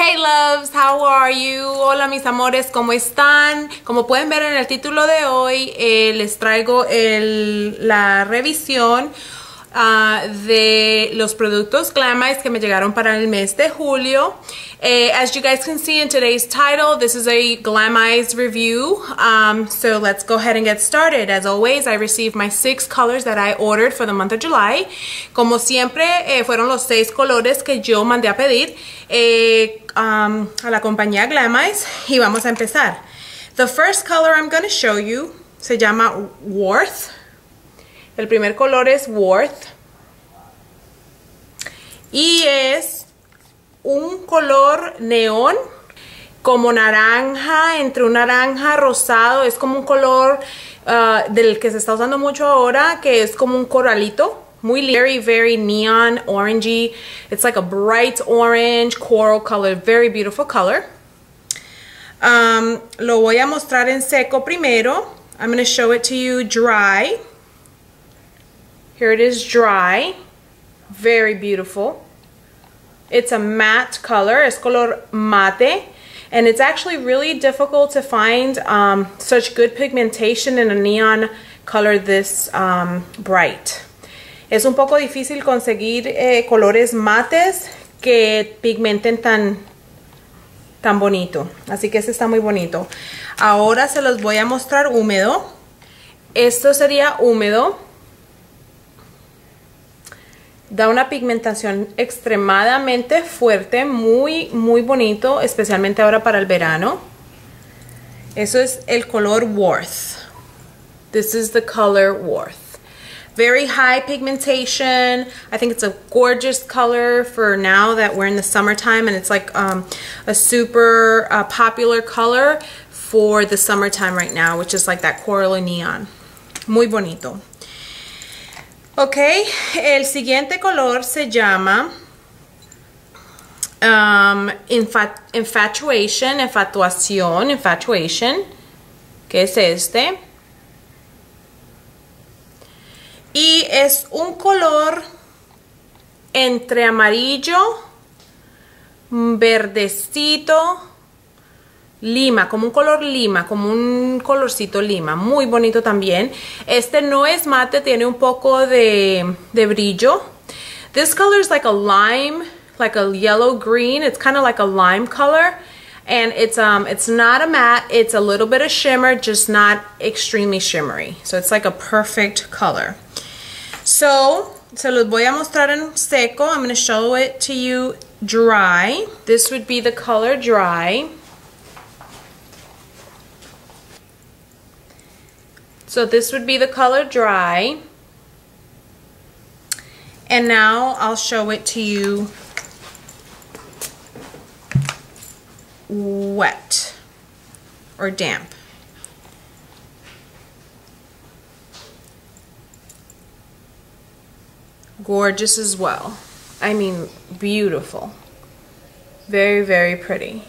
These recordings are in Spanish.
Hey loves, how are you? Hola mis amores, ¿cómo están? Como pueden ver en el título de hoy, eh, les traigo el, la revisión uh, de los productos Glamize que me llegaron para el mes de julio. Uh, as you guys can see in today's title, this is a Glamize review. Um, so let's go ahead and get started. As always, I received my six colors that I ordered for the month of July. Como siempre, eh, fueron los seis colores que yo mandé a pedir eh, um, a la compañía Glamize. Y vamos a empezar. The first color I'm going to show you se llama Worth. El primer color es Worth. Y es un color neón como naranja, entre un naranja rosado. Es como un color uh, del que se está usando mucho ahora, que es como un coralito. Muy very, very neon orangey. It's like a bright orange, coral color. Very beautiful color. Um, lo voy a mostrar en seco primero. I'm going to show it to you dry. Here it is dry. Very beautiful. It's a matte color. Es color mate. And it's actually really difficult to find um, such good pigmentation in a neon color this um, bright. Es un poco difícil conseguir eh, colores mates que pigmenten tan, tan bonito. Así que este está muy bonito. Ahora se los voy a mostrar húmedo. Esto sería húmedo da una pigmentación extremadamente fuerte, muy, muy bonito, especialmente ahora para el verano. Eso es el color Worth. This is the color Worth. Very high pigmentation. I think it's a gorgeous color for now that we're in the summertime and it's like um, a super uh, popular color for the summertime right now, which is like that coral and neon. Muy bonito. Ok, el siguiente color se llama um, infat Infatuation, Infatuación, Infatuation, que es este. Y es un color entre amarillo, verdecito, lima, como un color lima, como un colorcito lima, muy bonito también. Este no es mate, tiene un poco de, de brillo. This color is like a lime, like a yellow green. It's kind of like a lime color. And it's um it's not a matte, it's a little bit of shimmer, just not extremely shimmery. So it's like a perfect color. So, se los voy a mostrar en seco. I'm going to show it to you dry. This would be the color dry. So this would be the color dry. And now I'll show it to you wet or damp. Gorgeous as well. I mean, beautiful. Very, very pretty.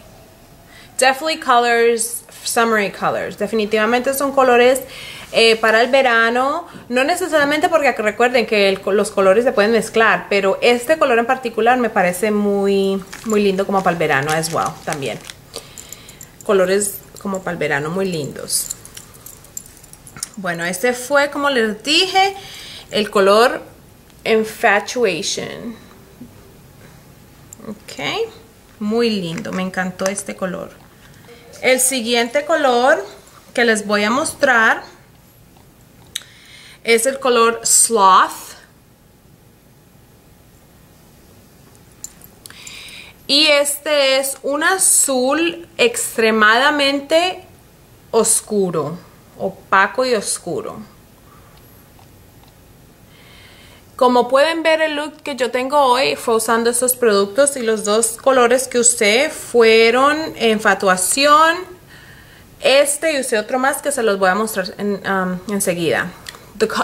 Definitely colors, summery colors. Definitivamente son colores eh, para el verano, no necesariamente porque recuerden que los colores se pueden mezclar, pero este color en particular me parece muy, muy lindo como para el verano as well, también. Colores como para el verano muy lindos. Bueno, este fue, como les dije, el color Infatuation. Ok, muy lindo, me encantó este color. El siguiente color que les voy a mostrar es el color Sloth. Y este es un azul extremadamente oscuro, opaco y oscuro. Como pueden ver el look que yo tengo hoy fue usando estos productos y los dos colores que usé fueron Enfatuación, este y usé otro más que se los voy a mostrar en, um, enseguida.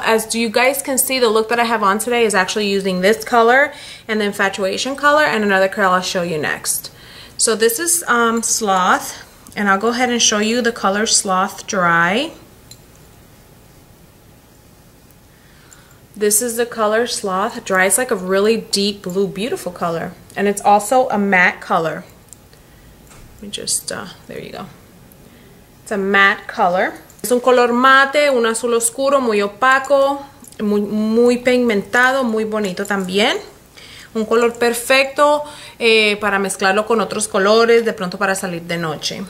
As you guys can see, the look that I have on today is actually using this color and the Infatuation color and another color I'll show you next. So this is um, Sloth, and I'll go ahead and show you the color Sloth Dry. This is the color Sloth Dry. It's like a really deep blue, beautiful color. And it's also a matte color. Let me just, uh, there you go. It's a matte color. Es un color mate, un azul oscuro, muy opaco, muy, muy pigmentado, muy bonito también. Un color perfecto eh, para mezclarlo con otros colores, de pronto para salir de noche.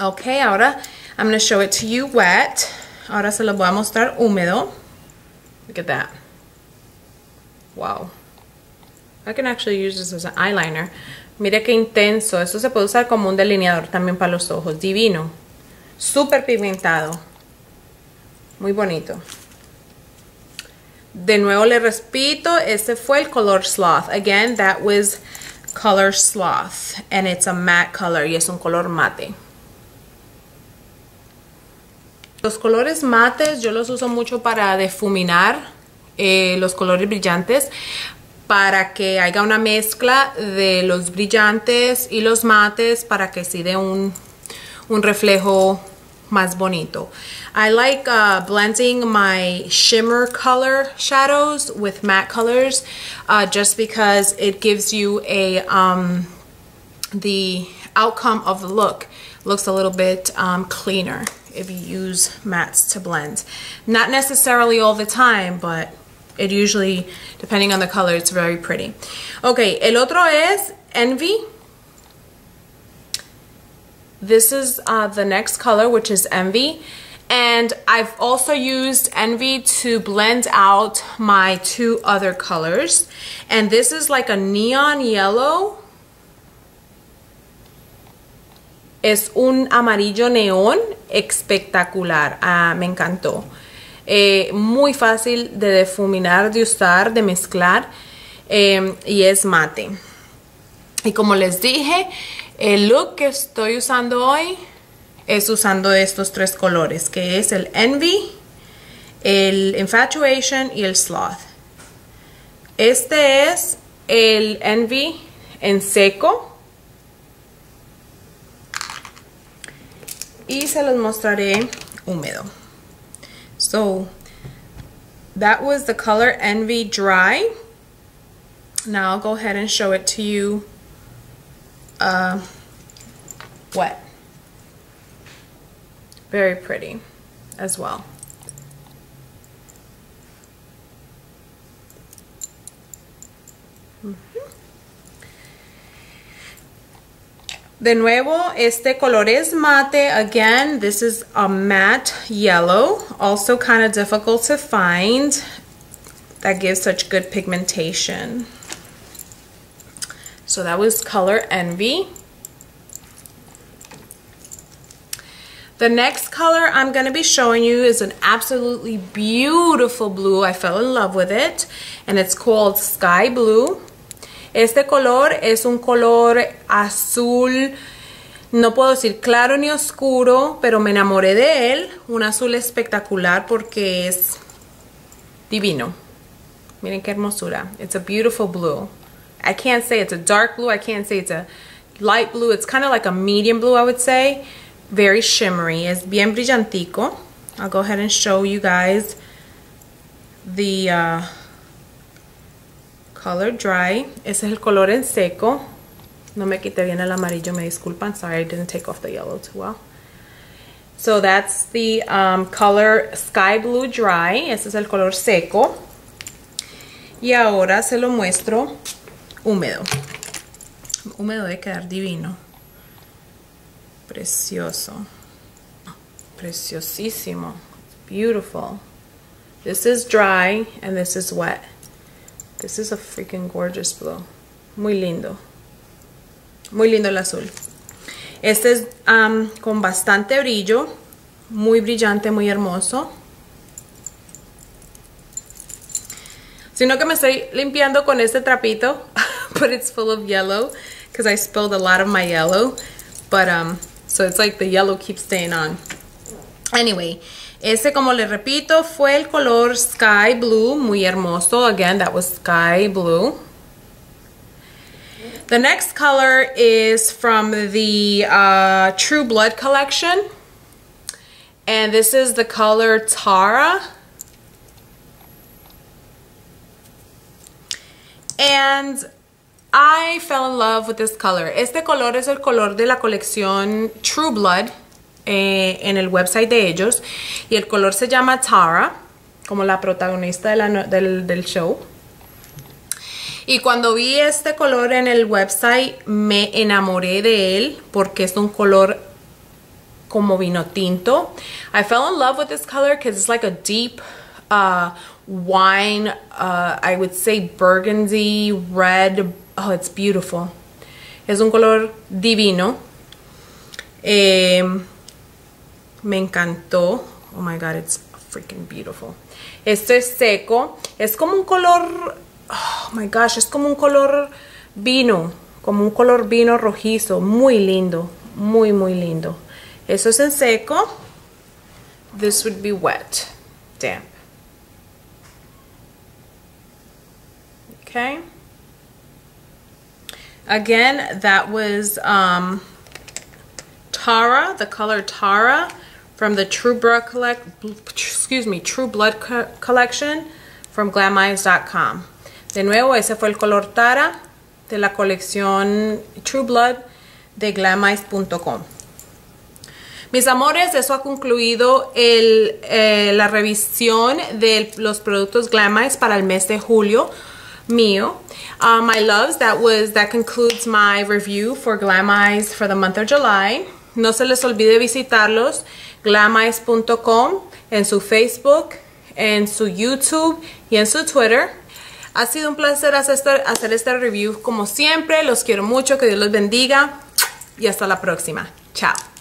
Ok, ahora I'm going to show it to you wet. Ahora se lo voy a mostrar húmedo. Look at that. Wow. I can actually use this as an eyeliner. Mire qué intenso. Esto se puede usar como un delineador también para los ojos. Divino. Súper pigmentado. Muy bonito. De nuevo le repito, este fue el color Sloth. Again, that was color Sloth. And it's a matte color y es un color mate. Los colores mates yo los uso mucho para difuminar eh, los colores brillantes para que haya una mezcla de los brillantes y los mates para que se dé un, un reflejo más bonito. I like uh, blending my shimmer color shadows with matte colors uh, just because it gives you a um, the outcome of the look looks a little bit um, cleaner if you use mattes to blend. Not necessarily all the time, but it usually, depending on the color, it's very pretty. Okay, el otro es Envy. This is uh, the next color, which is Envy. And I've also used Envy to blend out my two other colors. And this is like a neon yellow. Es un amarillo neón espectacular. Ah, me encantó. Eh, muy fácil de difuminar, de usar, de mezclar. Eh, y es mate. Y como les dije, el look que estoy usando hoy es usando estos tres colores, que es el Envy, el Infatuation y el Sloth. Este es el Envy en seco. Y se los mostraré húmedo. So, that was the color Envy Dry. Now I'll go ahead and show it to you uh, wet. Very pretty as well. De nuevo, este color es mate. Again, this is a matte yellow. Also kind of difficult to find. That gives such good pigmentation. So that was color Envy. The next color I'm going to be showing you is an absolutely beautiful blue. I fell in love with it. And it's called Sky Blue. Este color es un color azul, no puedo decir claro ni oscuro, pero me enamoré de él. Un azul espectacular porque es divino. Miren qué hermosura. It's a beautiful blue. I can't say it's a dark blue. I can't say it's a light blue. It's kind of like a medium blue, I would say. Very shimmery. Es bien brillantico. I'll go ahead and show you guys the uh, color dry. Ese es el color en seco. No me quité bien el amarillo, me disculpan. Sorry, I didn't take off the yellow too well. So that's the um, color Sky Blue Dry. Ese es el color seco. Y ahora se lo muestro húmedo. Húmedo de quedar divino. Precioso. Preciosísimo. Beautiful. This is dry and this is wet. This is a freaking gorgeous blue. Muy lindo. Muy lindo el azul. Este es um, con bastante brillo. Muy brillante, muy hermoso. Sino que me estoy limpiando con este trapito. But it's full of yellow. Because I spilled a lot of my yellow. But, um, so it's like the yellow keeps staying on. Anyway, ese como le repito, fue el color Sky Blue, muy hermoso. Again, that was Sky Blue. The next color is from the uh, True Blood collection. And this is the color Tara. And I fell in love with this color. Este color es el color de la colección True Blood eh, en el website de ellos. Y el color se llama Tara, como la protagonista del, show. Y cuando vi este color en el website me enamoré de él porque es un color como vino tinto. I fell in love with this color because it's like a deep uh, wine, uh, I would say burgundy, red. Oh, it's beautiful. Es un color divino. Eh, me encantó. Oh my god, it's freaking beautiful. Esto es seco. Es como un color oh my gosh, es como un color vino, como un color vino rojizo, muy lindo, muy, muy lindo. Eso es en seco. This would be wet, damp. Okay. Again, that was um, Tara, the color Tara from the True Blood collect, True Blood co collection from glameyes.com. De nuevo, ese fue el color Tara de la colección True Blood de glamice.com. Mis amores, eso ha concluido el, eh, la revisión de los productos Glamice para el mes de julio mío. Uh, my loves, that was that concludes my review for Glamize for the month of July. No se les olvide visitarlos, glamice.com, en su Facebook, en su YouTube y en su Twitter. Ha sido un placer hacer hacer este review como siempre. Los quiero mucho, que Dios los bendiga y hasta la próxima. Chao.